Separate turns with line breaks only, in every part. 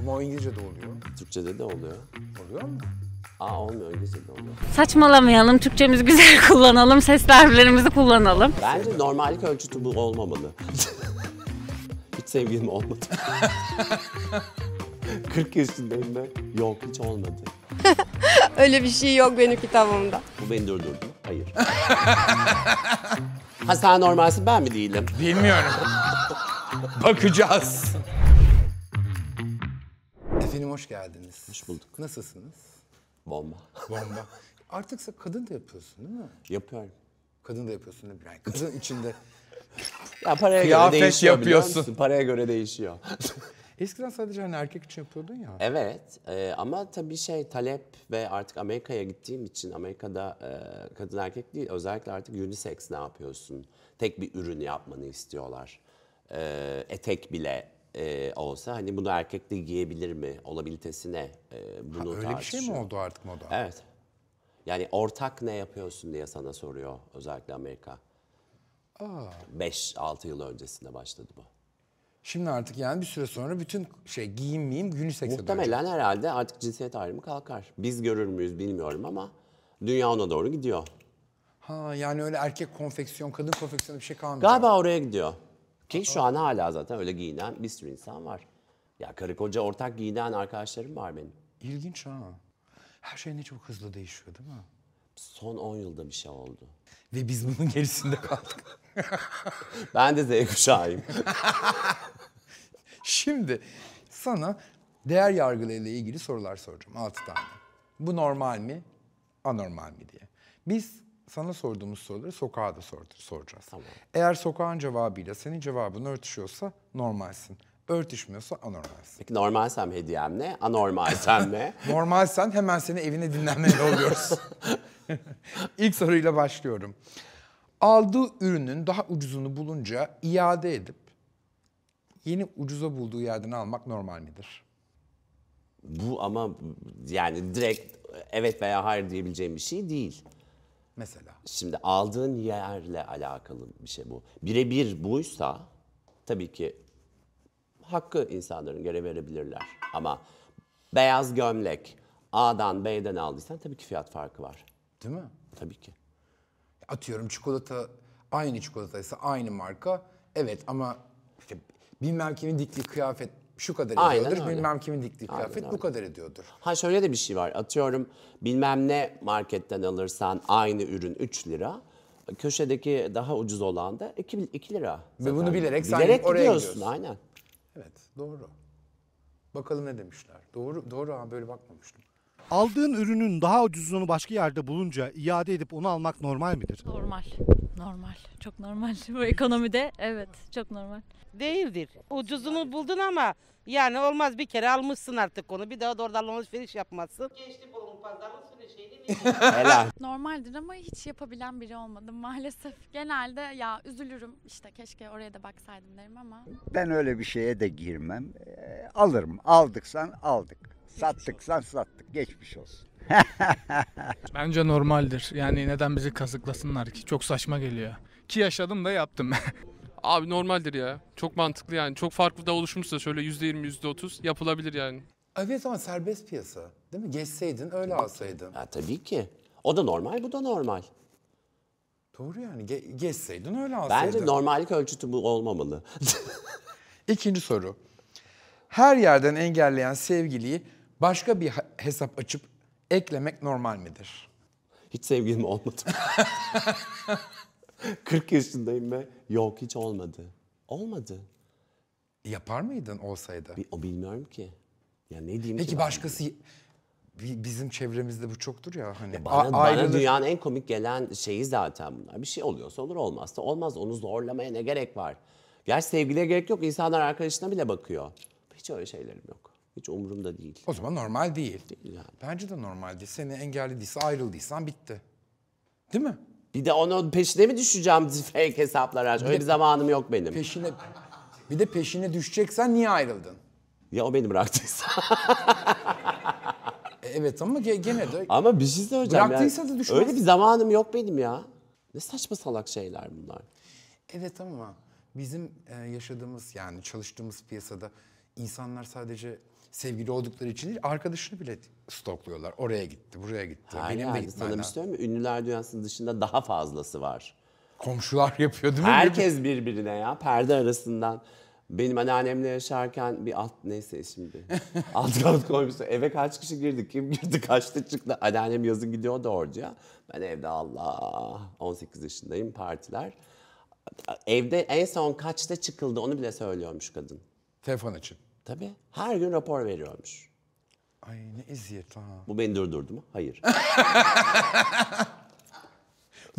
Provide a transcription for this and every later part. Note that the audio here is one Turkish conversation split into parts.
Ama o İngilizce'de oluyor.
Türkçe'de de oluyor.
Oluyor mu?
Aa olmuyor İngilizce'de oluyor.
Saçmalamayalım, Türkçemizi güzel kullanalım, ses kullanalım.
Bence normallik ölçütü bu olmamalı. hiç sevgilim olmadı. 40 yaşındayım ve yok hiç olmadı.
Öyle bir şey yok benim kitabımda.
Bu beni durdurdu. Hayır. ha sen normalsin ben mi değilim?
Bilmiyorum. Bakacağız. Geldiniz.
Hoş bulduk.
Nasılsınız?
Bomba.
Bomba. Artık sen kadın da yapıyorsun değil mi?
Yapıyorum.
Kadın da yapıyorsun değil mi? Yani kadın içinde.
Ya paraya
Kıyafet
göre değişiyor
yapıyorsun.
Paraya göre değişiyor.
Eskiden sadece hani erkek için yapıyordun ya.
evet e, ama tabii şey talep ve artık Amerika'ya gittiğim için Amerika'da e, kadın erkek değil özellikle artık unisex ne yapıyorsun? Tek bir ürün yapmanı istiyorlar. E, etek bile e, olsa hani bunu erkek de giyebilir mi? Olabilitesi ne? E, bunu
Öyle bir şey mi oldu artık moda?
Evet. Yani ortak ne yapıyorsun diye sana soruyor özellikle Amerika. 5-6 yıl öncesinde başladı bu.
Şimdi artık yani bir süre sonra bütün şey giyim miyim unisex'e dönecek.
Muhtemelen herhalde artık cinsiyet ayrımı kalkar. Biz görür müyüz bilmiyorum ama dünya ona doğru gidiyor.
Ha yani öyle erkek konfeksiyon, kadın konfeksiyonu bir şey kalmayacak.
Galiba oraya gidiyor. Ki şu an hala zaten öyle giyinen bir sürü insan var. Ya karı koca ortak giyinen arkadaşlarım var benim.
İlginç ha. Her şey ne çok hızlı değişiyor değil mi?
Son 10 yılda bir şey oldu.
Ve biz bunun gerisinde kaldık.
Ben de Z kuşağıyım.
Şimdi sana değer yargılarıyla ilgili sorular soracağım. Altı tane. Bu normal mi, anormal mi diye. Biz sana sorduğumuz soruları sokağa da sor- soracağız.
Tamam.
Eğer sokağın cevabıyla senin cevabın örtüşüyorsa normalsin. Örtüşmüyorsa anormalsin.
Peki normalsem hediyem ne? Anormalsem ne?
Normalsen hemen seni evine dinlenmeye yolluyoruz. İlk soruyla başlıyorum. Aldığı ürünün daha ucuzunu bulunca iade edip yeni ucuza bulduğu yerden almak normal midir?
Bu ama yani direkt evet veya hayır diyebileceğim bir şey değil.
Mesela.
Şimdi aldığın yerle alakalı bir şey bu. Birebir buysa tabii ki hakkı insanların göre verebilirler. Ama beyaz gömlek A'dan B'den aldıysan tabii ki fiyat farkı var.
Değil mi?
Tabii ki.
Atıyorum çikolata aynı çikolataysa aynı marka. Evet ama işte bilmem kimin diktiği kıyafet şu kadar
Aynen
ediyordur.
öyle.
Bilmem kimin diktiği
Aynen
kıyafet bu
öyle.
kadar ediyordur.
Ha şöyle de bir şey var. Atıyorum bilmem ne marketten alırsan aynı ürün 3 lira. Köşedeki daha ucuz olan da 2, 2 lira.
Ve bunu bilerek sen
bilerek
oraya
gidiyorsun.
gidiyorsun.
Aynen.
Evet doğru. Bakalım ne demişler. Doğru doğru ha böyle bakmamıştım.
Aldığın ürünün daha ucuzunu başka yerde bulunca iade edip onu almak normal midir?
Normal, normal. Çok normal. Bu ekonomide evet, çok normal.
Değildir. Ucuzunu buldun ama yani olmaz bir kere almışsın artık onu. Bir daha da oradan alışveriş yapmazsın. Gençlik olun pazarlık
Helal.
Normaldir ama hiç yapabilen biri olmadım maalesef. Genelde ya üzülürüm işte keşke oraya da baksaydım derim ama
Ben öyle bir şeye de girmem. Ee, alırım. Aldıksan aldık. Sattıksan sattık. Geçmiş olsun.
Bence normaldir. Yani neden bizi kazıklasınlar ki? Çok saçma geliyor. Ki yaşadım da yaptım.
Abi normaldir ya. Çok mantıklı yani. Çok farklı da oluşmuşsa şöyle %20, %30 yapılabilir yani.
Evet ama serbest piyasa. Değil mi? Geçseydin öyle alsaydın.
Ya, tabii ki. O da normal, bu da normal.
Doğru yani. Ge- geçseydin öyle alsaydın.
Bence normallik ölçütü bu olmamalı.
İkinci soru. Her yerden engelleyen sevgiliyi başka bir ha- hesap açıp eklemek normal midir?
hiç sevgilim olmadı. 40 yaşındayım ve yok hiç olmadı. Olmadı.
Yapar mıydın olsaydı?
Bi- O bilmiyorum ki. Ya ne diyeyim
Peki
ki ben?
başkası Bi- bizim çevremizde bu çoktur ya hani
Bana,
a-
bana dünyanın en komik gelen şeyi zaten bunlar. Bir şey oluyorsa olur olmazsa olmaz. Onu zorlamaya ne gerek var? Gerçi sevgiliye gerek yok. İnsanlar arkadaşına bile bakıyor. Hiç öyle şeylerim yok. Hiç umurumda değil.
O zaman normal değil.
Değil yani.
Bence de normal değil. Seni engellediyse ayrıldıysan bitti. Değil mi?
Bir de onun peşine mi düşeceğim fake hesaplara? Öyle bir zamanım yok benim.
Peşine bir de peşine düşeceksen niye ayrıldın?
Ya o beni bıraktıysa.
E, evet ama ge- gene de
Ama bir şey söyleyeceğim.
Bıraktıysa da düşmez.
Öyle bir zamanım yok benim ya. Ne saçma salak şeyler bunlar.
evet ama bizim e, yaşadığımız yani çalıştığımız piyasada insanlar sadece sevgili oldukları için değil, arkadaşını bile stokluyorlar. Oraya gitti, buraya gitti.
Her
Benim de
yerde
gitmem
sana bir şey söyleyeyim mi? Ünlüler dünyasının dışında daha fazlası var.
Komşular yapıyor değil mi?
Herkes birbirine ya perde arasından. Benim anneannemle yaşarken bir alt neyse şimdi. alt kat koymuşlar. Eve kaç kişi girdi? Kim girdi? Kaçta çıktı? Anneannem yazın gidiyordu oraya. Ben evde Allah 18 yaşındayım partiler. Evde en son kaçta çıkıldı onu bile söylüyormuş kadın.
Telefon için.
Tabii. Her gün rapor veriyormuş.
Ay ne eziyet ha.
Bu beni durdurdu mu? Hayır.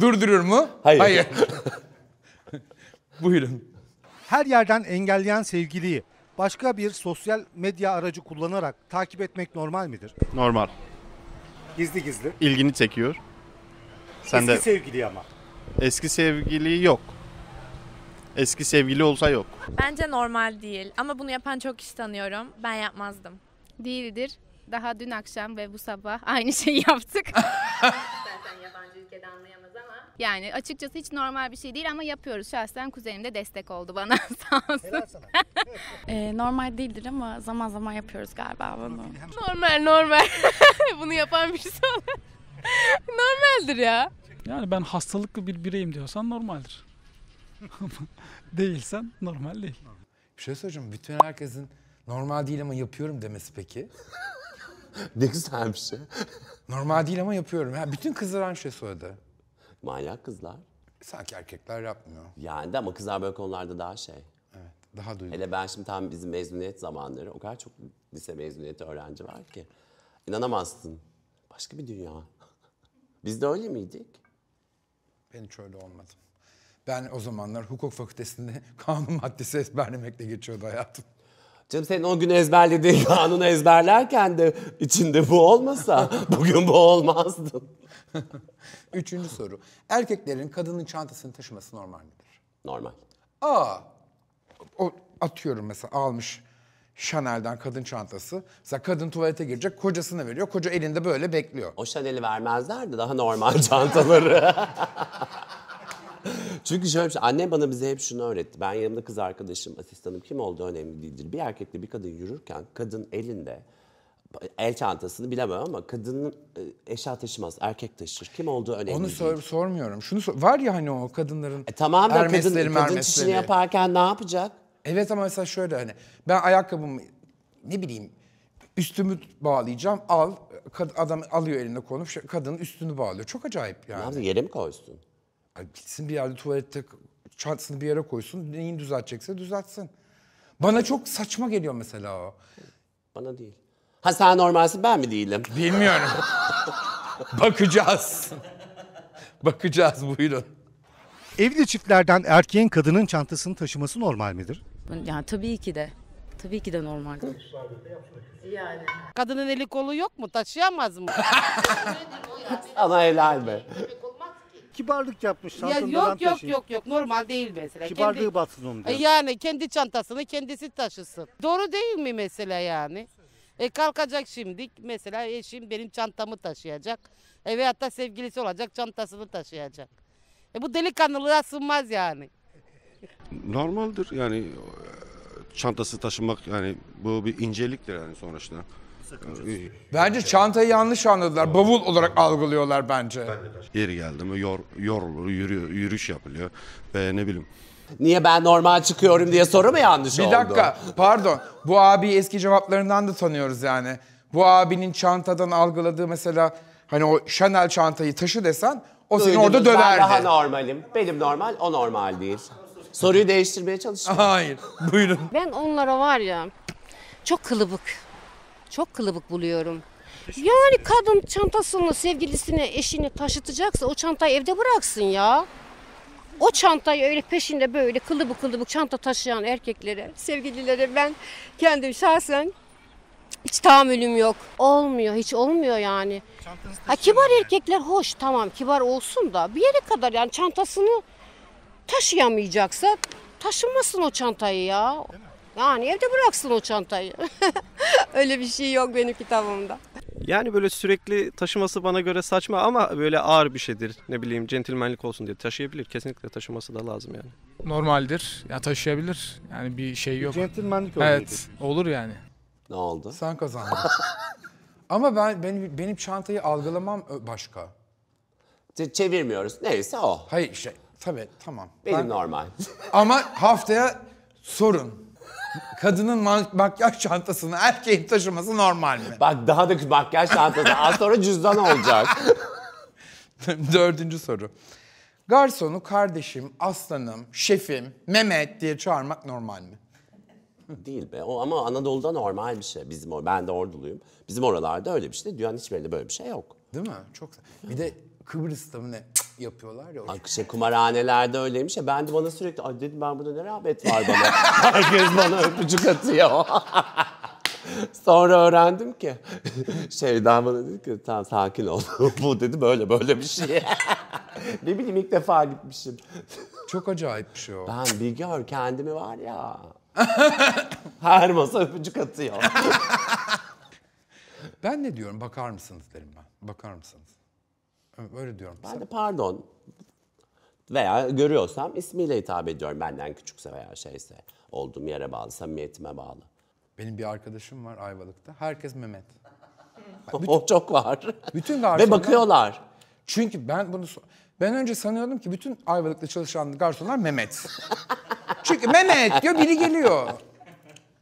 Durdurur mu?
Hayır.
Buyurun.
Her yerden engelleyen sevgiliyi başka bir sosyal medya aracı kullanarak takip etmek normal midir?
Normal.
Gizli gizli.
İlgini çekiyor. Sen
Eski
de
sevgili ama.
eski sevgili yok. Eski sevgili olsa yok.
Bence normal değil ama bunu yapan çok kişi tanıyorum. Ben yapmazdım.
Değildir. Daha dün akşam ve bu sabah aynı şeyi yaptık. Zaten yabancı ülkede anlayamaz ama. Yani açıkçası hiç normal bir şey değil ama yapıyoruz. Şahsen kuzenim de destek oldu bana sağ olsun.
Ee, normal değildir ama zaman zaman yapıyoruz galiba bunu.
normal normal. bunu yapan birisi olur. Normaldir ya.
Yani ben hastalıklı bir bireyim diyorsan normaldir. Değilsen normal değil.
Bir şey söyleyeceğim. Bütün herkesin normal değil ama yapıyorum demesi peki.
ne güzel bir şey.
Normal değil ama yapıyorum. Ya bütün kızlar aynı şey söyledi.
Manyak kızlar.
Sanki erkekler yapmıyor.
Yani de ama kızlar böyle konularda daha şey.
Evet. Daha duygulu.
Hele ben şimdi tam bizim mezuniyet zamanları o kadar çok lise mezuniyeti öğrenci var ki. İnanamazsın. Başka bir dünya. Biz de öyle miydik?
Ben hiç öyle olmadım. Ben o zamanlar hukuk fakültesinde kanun maddesi ezberlemekle geçiyordu hayatım.
Canım senin o gün ezberlediğin kanunu ezberlerken de içinde bu olmasa bugün bu olmazdın.
Üçüncü soru. Erkeklerin kadının çantasını taşıması normal midir?
Normal.
Aa, o atıyorum mesela almış Chanel'den kadın çantası. Mesela kadın tuvalete girecek, kocasına veriyor. Koca elinde böyle bekliyor.
O Chanel'i vermezler de daha normal çantaları. Çünkü şöyle bir şey, annem bana bize hep şunu öğretti. Ben yanımda kız arkadaşım, asistanım kim olduğu önemli değildir. Bir erkekle bir kadın yürürken kadın elinde el çantasını bilemem ama kadının e, eşya taşımaz, erkek taşır. Kim olduğu önemli
Onu
değil.
sor, sormuyorum. Şunu sor- var ya hani o kadınların
E tamam da kadın,
Hermesleri,
kadın
mermesleri.
çişini yaparken ne yapacak?
Evet ama mesela şöyle hani ben ayakkabımı ne bileyim üstümü bağlayacağım al adam alıyor elinde konup kadının üstünü bağlıyor. Çok acayip
Ne
yani.
yapacak? Yere mi koysun?
Ay, Gitsin bir yerde tuvalette çantasını bir yere koysun neyini düzeltecekse düzeltsin. Bana çok saçma geliyor mesela o.
Bana değil. Ha sen normalsin ben mi değilim?
Bilmiyorum. Bakacağız. Bakacağız buyurun.
Evli çiftlerden erkeğin kadının çantasını taşıması normal midir?
Yani tabii ki de. Tabii ki de normaldir.
Kadının eli kolu yok mu? Taşıyamaz mı?
Ana helal be.
Kibarlık yapmış.
ya yok yok
taşıyın.
yok yok normal değil mesela.
Kibarlığı
Kendi-
batsın onun
E
diyor.
Yani kendi çantasını kendisi taşısın. Doğru değil mi mesela yani? E kalkacak şimdi mesela eşim benim çantamı taşıyacak. E veyahut da sevgilisi olacak çantasını taşıyacak. E bu delikanlılığa sığmaz yani.
Normaldir yani e, çantası taşımak yani bu bir inceliktir yani sonuçta.
Bence çantayı yanlış anladılar. Bavul olarak algılıyorlar bence.
Yeri geldi mi yor, yorulur, yürü, yürüyüş yapılıyor ve ne bileyim.
Niye ben normal çıkıyorum diye soru mu yanlış
Bir
oldu?
dakika pardon. Bu abi eski cevaplarından da tanıyoruz yani. Bu abinin çantadan algıladığı mesela hani o Chanel çantayı taşı desen o seni
Duydunuz,
orada
Ben daha normalim. Benim normal, o normal değil. Soruyu değiştirmeye çalıştım.
Hayır. Buyurun.
Ben onlara var ya çok kılıbık. Çok kılıbık buluyorum. Yani kadın çantasını sevgilisine, eşini taşıtacaksa o çantayı evde bıraksın ya. O çantayı öyle peşinde böyle kılıbık kılıbık çanta taşıyan erkeklere, sevgililere ben kendim şahsen hiç tahammülüm yok. Olmuyor, hiç olmuyor yani. Ha kibar erkekler hoş tamam kibar olsun da bir yere kadar yani çantasını taşıyamayacaksa taşınmasın o çantayı ya. Yani evde bıraksın o çantayı. Öyle bir şey yok benim kitabımda.
Yani böyle sürekli taşıması bana göre saçma ama böyle ağır bir şeydir. Ne bileyim centilmenlik olsun diye taşıyabilir. Kesinlikle taşıması da lazım yani.
Normaldir. Ya taşıyabilir. Yani bir şey yok.
Centilmenlik örneğidir.
Evet. Olur yani.
Ne oldu?
Sen kazandın. Ama ben benim, benim çantayı algılamam başka.
Ç- Çevirmiyoruz. Neyse o.
Hayır şey tabii tamam.
Benim
Ben-
normal.
Ama haftaya sorun. Kadının ma- makyaj çantasını erkeğin taşıması normal mi?
Bak daha da makyaj çantası. Az sonra cüzdan olacak.
Dördüncü soru. Garsonu kardeşim, aslanım, şefim, Mehmet diye çağırmak normal mi?
Değil be. O ama Anadolu'da normal bir şey. Bizim or- ben de orduluyum. Bizim oralarda öyle bir şey. Dünyanın hiçbirinde böyle bir şey yok.
Değil mi? Çok Bir de Kıbrıs'ta mı ne yapıyorlar ya.
Bak şey kumarhanelerde öyleymiş ya. Ben de bana sürekli ay dedim ben burada ne rağbet var bana. Herkes bana öpücük atıyor. Sonra öğrendim ki şeyden bana dedi ki tamam sakin ol. Bu dedi böyle böyle bir şey. ne bileyim ilk defa gitmişim.
Çok acayip bir şey o.
Ben bir gör kendimi var ya. Her masa öpücük atıyor.
Ben ne diyorum? Bakar mısınız derim ben. Bakar mısınız? Öyle diyorum.
Ben de pardon veya görüyorsam ismiyle hitap ediyorum benden küçükse veya şeyse. Olduğum yere bağlı, samimiyetime bağlı.
Benim bir arkadaşım var Ayvalık'ta. Herkes Mehmet.
o çok var.
Bütün
Ve
garsonlar...
bakıyorlar.
Çünkü ben bunu ben önce sanıyordum ki bütün Ayvalık'ta çalışan garsonlar Mehmet. Çünkü Mehmet diyor biri geliyor.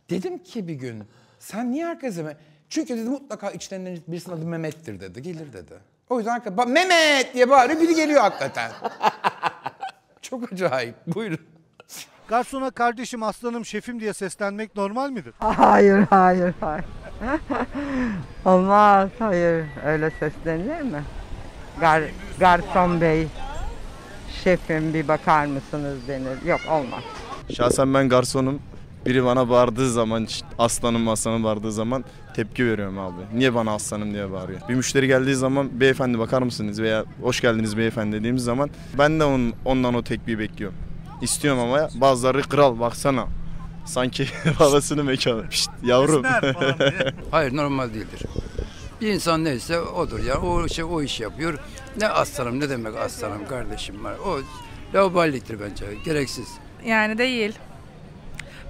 Dedim ki bir gün sen niye herkese? Çünkü dedi mutlaka içlerinden birisinin adı Mehmet'tir dedi. Gelir dedi. O yüzden "Bak, Mehmet diye bağırıyor biri geliyor hakikaten. Çok acayip. Buyurun.
Garsona kardeşim, aslanım, şefim diye seslenmek normal midir?
Hayır, hayır, hayır. Olmaz, hayır. Öyle seslenilir mi? Gar, garson bey, şefim bir bakar mısınız denir. Yok olmaz.
Şahsen ben garsonum. Biri bana bağırdığı zaman, aslanım aslanım bağırdığı zaman tepki veriyorum abi. Niye bana aslanım diye bağırıyor. Bir müşteri geldiği zaman beyefendi bakar mısınız veya hoş geldiniz beyefendi dediğimiz zaman ben de onun, ondan o tepkiyi bekliyorum. İstiyorum ama bazıları kral baksana. Sanki babasının mekanı. Pişt, yavrum.
Hayır normal değildir. Bir insan neyse odur yani o şey o iş yapıyor. Ne aslanım ne demek aslanım kardeşim var. O laubaliliktir bence gereksiz.
Yani değil.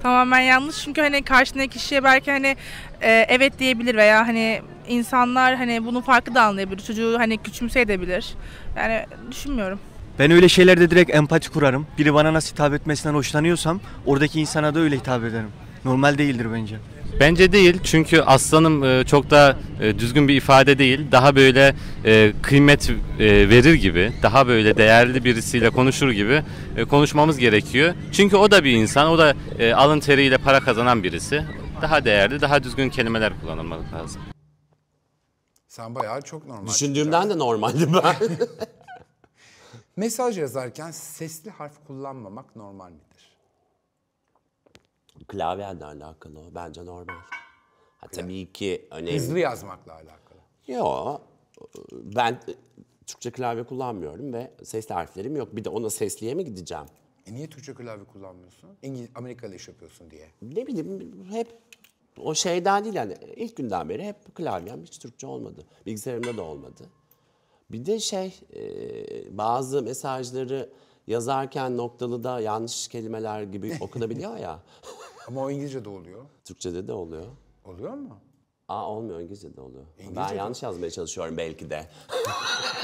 Tamamen yanlış çünkü hani karşındaki kişiye belki hani e, evet diyebilir veya hani insanlar hani bunun farkı da anlayabilir. Çocuğu hani küçümseyebilir. Yani düşünmüyorum.
Ben öyle şeylerde direkt empati kurarım. Biri bana nasıl hitap etmesinden hoşlanıyorsam oradaki insana da öyle hitap ederim. Normal değildir bence.
Bence değil çünkü aslanım e, çok da e, düzgün bir ifade değil. Daha böyle e, kıymet verir gibi, daha böyle değerli birisiyle konuşur gibi konuşmamız gerekiyor. Çünkü o da bir insan, o da alın teriyle para kazanan birisi. Daha değerli, daha düzgün kelimeler kullanılmak lazım.
Sen bayağı çok normal.
Düşündüğümden de normaldi ben.
Mesaj yazarken sesli harf kullanmamak normal midir?
Klavyeyle alakalı o. Bence normal. Ha, tabii ki önemli.
Hızlı yazmakla alakalı.
Yok. Ben Türkçe klavye kullanmıyorum ve sesli harflerim yok. Bir de ona sesliye mi gideceğim?
E niye Türkçe klavye kullanmıyorsun? İngiliz, Amerikalı iş yapıyorsun diye.
Ne bileyim hep o şeyden değil yani ilk günden beri hep klavyem hiç Türkçe olmadı. Bilgisayarımda da olmadı. Bir de şey e, bazı mesajları yazarken noktalı da yanlış kelimeler gibi okunabiliyor ya.
Ama o İngilizce'de oluyor.
Türkçe'de de oluyor.
Oluyor mu?
Aa olmuyor İngilizce'de oluyor. Ben
İngilizce'de-
yanlış yazmaya çalışıyorum belki de.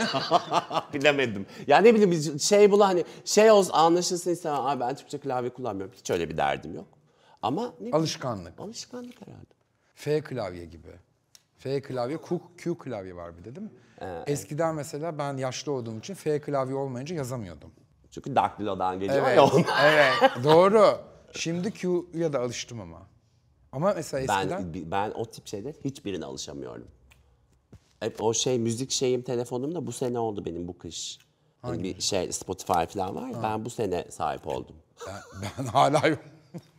Bilemedim. Ya ne bileyim bir şey bula hani şey olsun anlaşılsın istemem. Abi ben Türkçe klavye kullanmıyorum. Hiç öyle bir derdim yok. Ama ne bileyim,
Alışkanlık.
alışkanlık herhalde.
F klavye gibi. F klavye, Q, Q klavye var bir de değil mi? Eskiden mesela ben yaşlı olduğum için F klavye olmayınca yazamıyordum.
Çünkü daktilodan geliyor
Evet,
ya onlar.
evet doğru. Şimdi Q'ya da alıştım ama. Ama mesela eskiden...
Ben, ben o tip şeyler hiçbirine alışamıyorum. Hep o şey müzik şeyim telefonumda bu sene oldu benim bu kış. Hani bir şey Spotify falan var ya
Ha.
ben bu sene sahip oldum.
Ben, ben hala yok.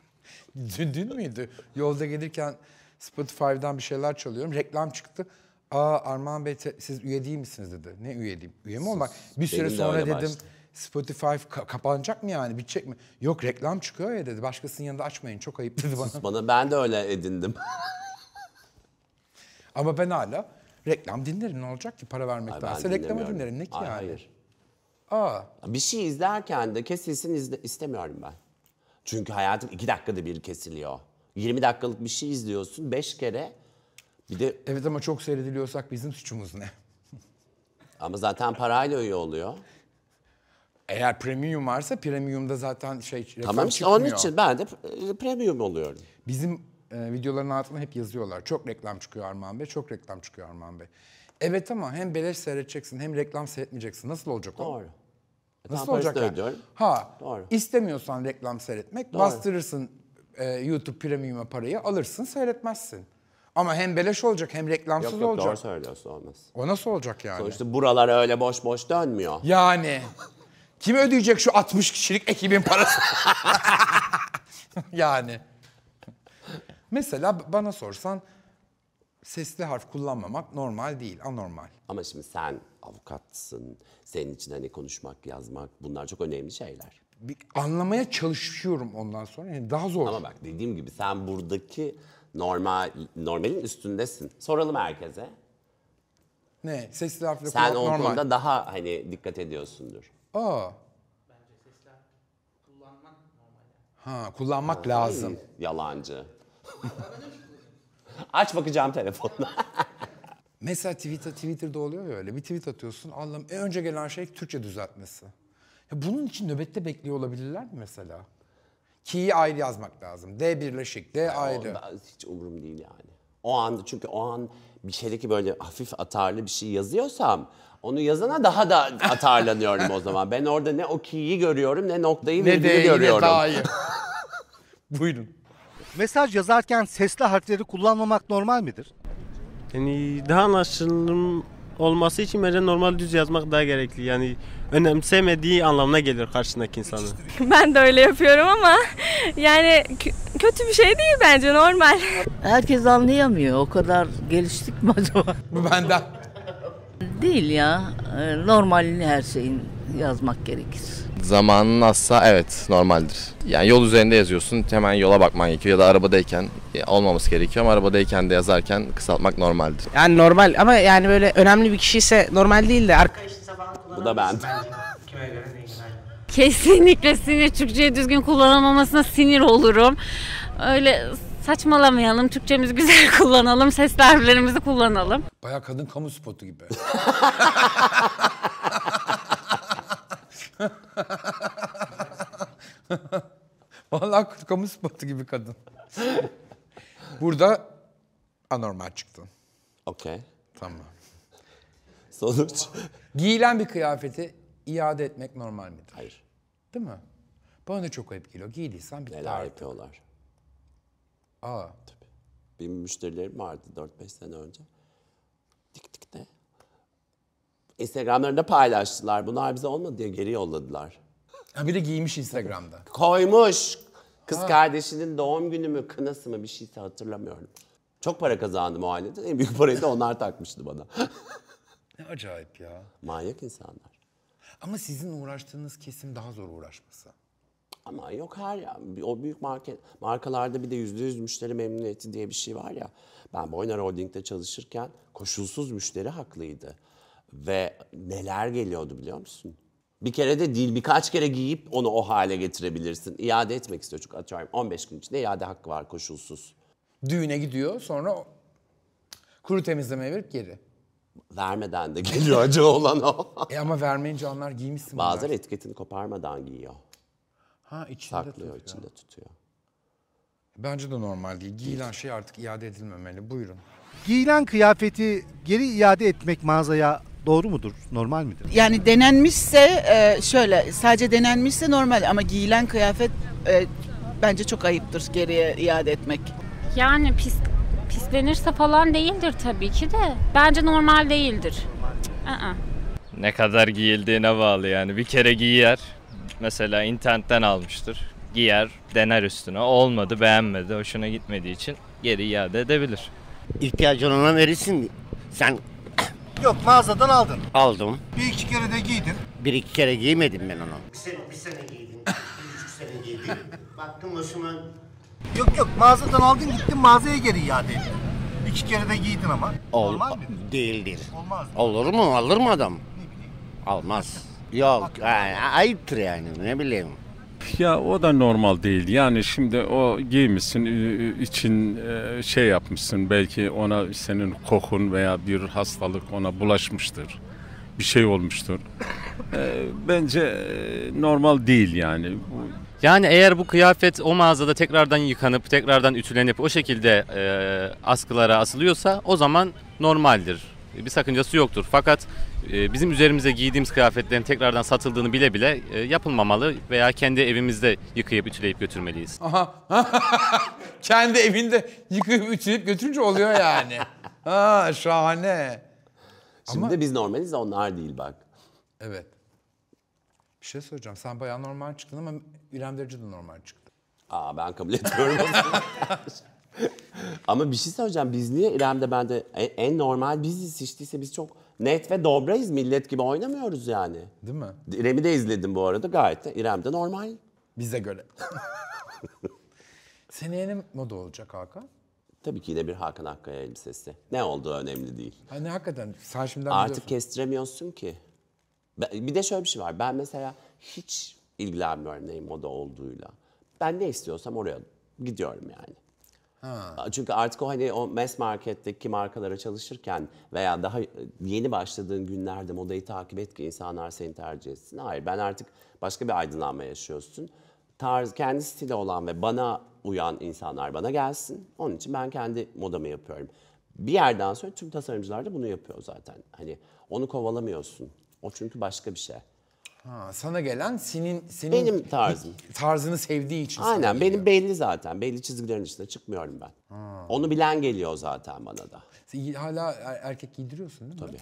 dün, dün müydü? Yolda gelirken Spotify'dan bir şeyler çalıyorum. Reklam çıktı. Aa Armağan Bey siz üye değil misiniz dedi. Ne üye değilim? Üye mi olmak? Bir süre sonra dedim
başladı.
Spotify ka- kapanacak mı yani? Bitecek mi? Yok reklam çıkıyor ya dedi. Başkasının yanında açmayın. Çok ayıp dedi bana.
Bana ben de öyle edindim.
Ama ben hala Reklam dinlerim ne olacak ki para vermektense
dinlemiyorum.
dinlerim ne ki
Ay,
yani.
Hayır.
Aa.
Bir şey izlerken de kesilsin izle- istemiyorum ben. Çünkü hayatım iki dakikada bir kesiliyor. 20 dakikalık bir şey izliyorsun 5 kere. Bir de
Evet ama çok seyrediliyorsak bizim suçumuz ne?
ama zaten parayla üye oluyor.
Eğer premium varsa premiumda zaten şey reklam
Tamam işte
çıkmıyor.
onun için ben de pre- premium oluyorum.
Bizim e, videoların altına hep yazıyorlar. Çok reklam çıkıyor Armağan Bey, çok reklam çıkıyor Armağan Bey. Evet ama hem beleş seyredeceksin hem reklam seyretmeyeceksin. Nasıl olacak o?
Doğru. E,
Nasıl
tamam,
olacak yani?
ödüyorum.
Ha,
Doğru.
istemiyorsan reklam seyretmek,
Doğru.
bastırırsın e, YouTube Premium'a parayı, alırsın, seyretmezsin. Ama hem beleş olacak hem reklamsız
Yok yok
olacak.
doğru söylüyorsun olmaz.
O nasıl olacak yani?
Sonuçta buralar öyle boş boş dönmüyor.
Yani kim ödeyecek şu 60 kişilik ekibin parasını? yani. Mesela bana sorsan sesli harf kullanmamak normal değil, anormal.
Ama şimdi sen avukatsın. Senin için hani konuşmak, yazmak bunlar çok önemli şeyler.
Bir anlamaya çalışıyorum ondan sonra. Yani daha zor.
Ama bak dediğim gibi sen buradaki normal normalin üstündesin. Soralım herkese.
Ne? Sesli harfle
Sen
kullanmak
o
normal.
konuda daha hani dikkat ediyorsundur.
Aa. Ha, kullanmak lazım.
Ay, Yalancı. Aç bakacağım telefonla.
Mesela Twitter, Twitter'da oluyor ya öyle. Bir tweet atıyorsun. Allah'ım en önce gelen şey Türkçe düzeltmesi. Ya bunun için nöbette bekliyor olabilirler mi mesela? Ki'yi ayrı yazmak lazım. D birleşik, D ayrı.
O da hiç umurum değil yani. O an çünkü o an bir şeydeki böyle hafif atarlı bir şey yazıyorsam onu yazana daha da atarlanıyorum o zaman. Ben orada ne o ki'yi görüyorum ne noktayı
Ne
virgülü
D'yi ne
görüyorum.
D'yi. Buyurun.
Mesaj yazarken sesli harfleri kullanmamak normal midir?
Yani daha anlaşılır olması için bence normal düz yazmak daha gerekli. Yani önemsemediği anlamına gelir karşısındaki insanın.
Ben de öyle yapıyorum ama yani kö- kötü bir şey değil bence normal.
Herkes anlayamıyor. O kadar geliştik mi acaba?
Bu benden.
Değil ya. Ee, Normalini her şeyin yazmak gerekir.
Zamanın azsa evet normaldir. Yani yol üzerinde yazıyorsun hemen yola bakman gerekiyor ya da arabadayken e, olmaması gerekiyor ama arabadayken de yazarken kısaltmak normaldir.
Yani normal ama yani böyle önemli bir kişi ise normal değil de arkadaş
Bu da ben.
Kesinlikle sinir Türkçeyi düzgün kullanamamasına sinir olurum. Öyle saçmalamayalım, Türkçemizi güzel kullanalım, sesli harflerimizi kullanalım.
Baya kadın kamu spotu gibi. Vallahi kamu spotu gibi kadın. Burada anormal çıktın.
Okey.
Tamam.
Sonuç?
Giyilen bir kıyafeti iade etmek normal midir?
Hayır.
Değil mi? Bana da çok ayıp geliyor. Giydiysen bitti
Neler
artık.
yapıyorlar.
Aa.
Benim müşterilerim vardı 4-5 sene önce. Dik dik de. Instagramlarında paylaştılar. Bunlar bize olmadı diye geri yolladılar.
Ha bir de giymiş Instagram'da.
Koymuş. Kız
Ha.
kardeşinin doğum günü mü, kınası mı bir şeyse hatırlamıyorum. Çok para kazandım o halde. En büyük parayı da onlar takmıştı bana.
Ne acayip ya.
Manyak insanlar.
Ama sizin uğraştığınız kesim daha zor uğraşması.
Ama yok her ya. O büyük market markalarda bir de yüzde yüz müşteri memnuniyeti diye bir şey var ya. Ben Boyner Holding'de çalışırken koşulsuz müşteri haklıydı. Ve neler geliyordu biliyor musun? Bir kere de değil birkaç kere giyip onu o hale getirebilirsin. İade etmek istiyor çünkü atıyorum 15 gün içinde iade hakkı var koşulsuz.
Düğüne gidiyor sonra kuru temizlemeye verip geri.
Vermeden de geliyor acı olan o.
E ama vermeyince onlar giymişsin.
Bazıları
bunlar.
etiketini koparmadan giyiyor.
Ha içinde
Saklıyor,
tutuyor.
içinde tutuyor.
Bence de normal değil. Giyilen şey artık iade edilmemeli. Buyurun.
Giyilen kıyafeti geri iade etmek mağazaya doğru mudur? Normal midir?
Yani denenmişse e, şöyle sadece denenmişse normal ama giyilen kıyafet e, bence çok ayıptır geriye iade etmek.
Yani pis, pislenirse falan değildir tabii ki de. Bence normal değildir. Cık, ı-ı.
Ne kadar giyildiğine bağlı yani. Bir kere giyer. Mesela internetten almıştır. Giyer, dener üstüne. Olmadı, beğenmedi, hoşuna gitmediği için geri iade edebilir.
İhtiyacın olana verirsin. Sen
Yok mağazadan aldın.
aldım.
Bir iki kere de giydin.
Bir iki kere giymedim ben onu. Bir sene, bir sene giydim. Bir buçuk sene giydim. Baktım hoşuma
Yok yok mağazadan aldın gittin mağazaya geri iade ettin. İki kere de giydin ama.
Ol,
Normal mi?
değildir.
Olmaz.
Olur mu? Alır mı adam? Almaz. Yok. Yani, ayıptır yani ne bileyim.
Ya o da normal değil. Yani şimdi o giymişsin için e, şey yapmışsın belki ona senin kokun veya bir hastalık ona bulaşmıştır. Bir şey olmuştur. E, Bence e, normal değil yani.
Yani eğer bu kıyafet o mağazada tekrardan yıkanıp tekrardan ütülenip o şekilde askılara asılıyorsa o zaman normaldir. Bir sakıncası yoktur. Fakat e, bizim üzerimize giydiğimiz kıyafetlerin tekrardan satıldığını bile bile e, yapılmamalı veya kendi evimizde yıkayıp ütüleyip götürmeliyiz.
Aha. Kendi evinde yıkayıp ütüleyip götürünce oluyor yani. Ha şahane.
Şimdi de biz normaliz onlar değil bak.
Evet. Bir şey söyleyeceğim. Sen bayağı normal çıktın ama İrem Derici de normal çıktı.
Aa ben kabul etmiyorum. Ama bir şey söyleyeceğim. Biz niye İrem'de bende en, en normal biziz hiç değilse biz çok net ve dobrayız. Millet gibi oynamıyoruz yani.
Değil mi?
İrem'i de izledim bu arada gayet de. İrem de normal.
Bize göre. Seneye ne moda olacak Hakan?
Tabii ki yine bir Hakan Akkaya elbisesi. Ne olduğu önemli değil.
Hani hakikaten sen şimdiden
Artık
biliyorsun.
kestiremiyorsun ki. Bir de şöyle bir şey var. Ben mesela hiç ilgilenmiyorum neyin moda olduğuyla. Ben ne istiyorsam oraya gidiyorum yani.
Ha.
Çünkü artık o hani o mass marketteki markalara çalışırken veya daha yeni başladığın günlerde modayı takip et ki insanlar seni tercih etsin. Hayır ben artık başka bir aydınlanma yaşıyorsun. Tarz, kendi stili olan ve bana uyan insanlar bana gelsin. Onun için ben kendi modamı yapıyorum. Bir yerden sonra tüm tasarımcılar da bunu yapıyor zaten. Hani onu kovalamıyorsun. O çünkü başka bir şey.
Ha, sana gelen senin senin
Benim tarzım.
tarzını sevdiği için
Aynen
geliyor.
benim belli zaten. Belli çizgilerin dışına çıkmıyorum ben. Onu bilen geliyor zaten bana da.
Sen hala er- erkek giydiriyorsun değil mi?
Tabii.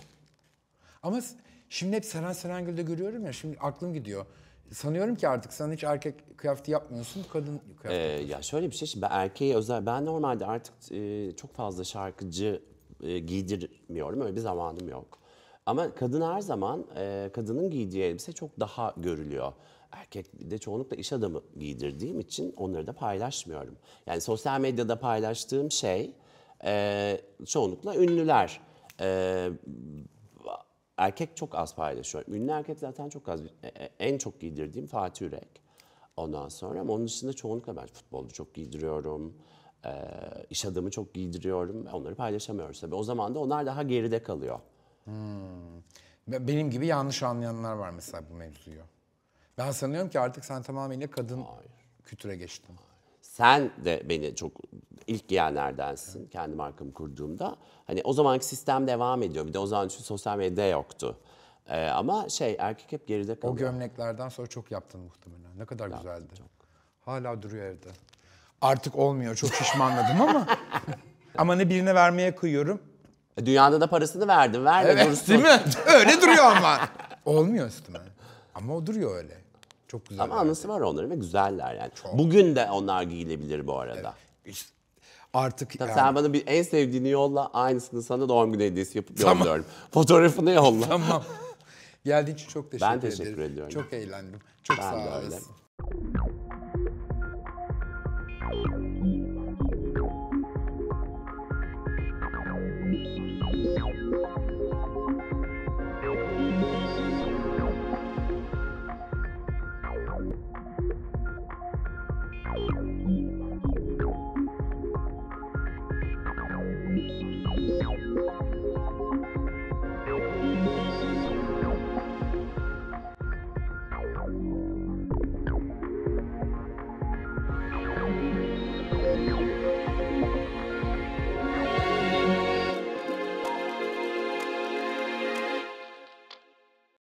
Ama şimdi hep Seren Serengil'de görüyorum ya şimdi aklım gidiyor. Sanıyorum ki artık sen hiç erkek kıyafeti yapmıyorsun, kadın
Ee,
kıyafeti.
ya şöyle bir şey, ben erkeğe özel, ben normalde artık e, çok fazla şarkıcı e, giydirmiyorum, öyle bir zamanım yok. Ama kadın her zaman, e, kadının giydiği elbise çok daha görülüyor. Erkek de çoğunlukla iş adamı giydirdiğim için onları da paylaşmıyorum. Yani sosyal medyada paylaştığım şey e, çoğunlukla ünlüler. E, erkek çok az paylaşıyorum. Ünlü erkek zaten çok az. E, e, En çok giydirdiğim Fatih Ürek. Ondan sonra ama onun dışında çoğunlukla ben futbolcu çok giydiriyorum. E, iş adamı çok giydiriyorum. Onları paylaşamıyoruz tabii. O zaman da onlar daha geride kalıyor.
Hmm. Be- Benim gibi yanlış anlayanlar var mesela bu mevzuyu. Ben sanıyorum ki artık sen tamamıyla kadın kültüre geçtin.
Sen de beni çok ilk giyenlerdensin kendi markamı kurduğumda. Hani o zamanki sistem devam ediyor. Bir de o zaman çünkü sosyal medya yoktu. E, ama şey erkek hep geride
O
kalıyor.
gömleklerden sonra çok yaptın muhtemelen. Ne kadar güzeldi. Hala duruyor evde. Artık olmuyor. Çok şişmanladım ama. ama ne birine vermeye kıyıyorum.
E, Dünyada da parasını verdim. Verme
Evet
dursun.
değil mi? Öyle duruyor ama. Olmuyor üstüme. Ama o duruyor öyle. Çok güzel.
Ama anısı var onların ve güzeller yani. Bugün de onlar giyilebilir bu arada.
Artık
Tabii
yani.
Sen bana bir en sevdiğini yolla, aynısını sana doğum günü hediyesi yapıp
Tamam.
yolluyorum. Fotoğrafını yolla.
Tamam. Geldiğin için çok teşekkür
Ben
ederim.
teşekkür ediyorum.
Çok eğlendim. Çok
Ben
sağ olasın.